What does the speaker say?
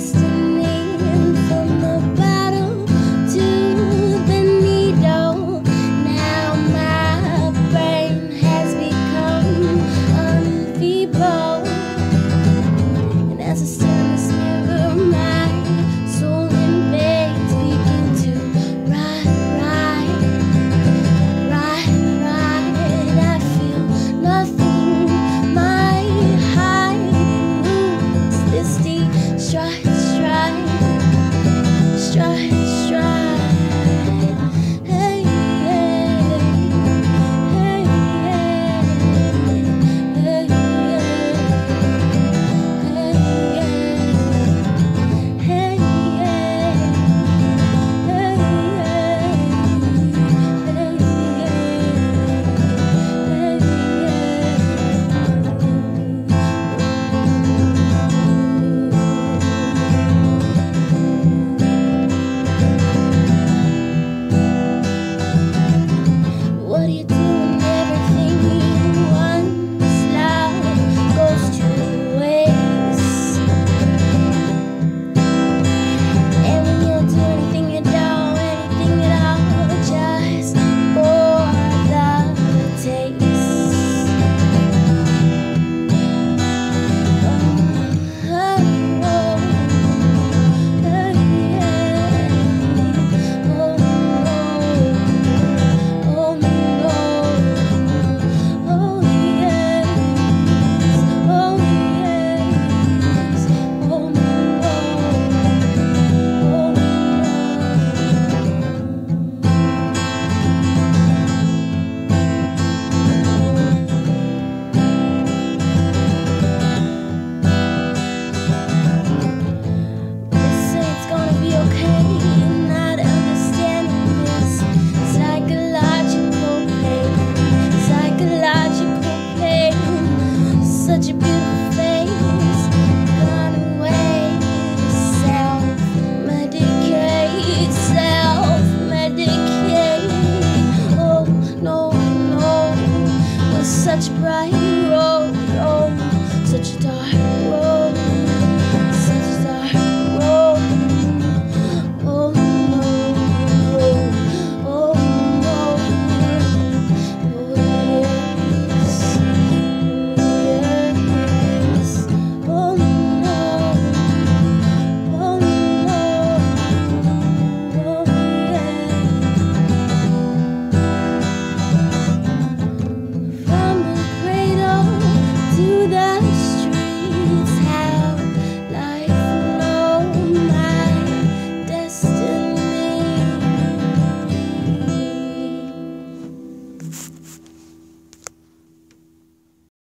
best.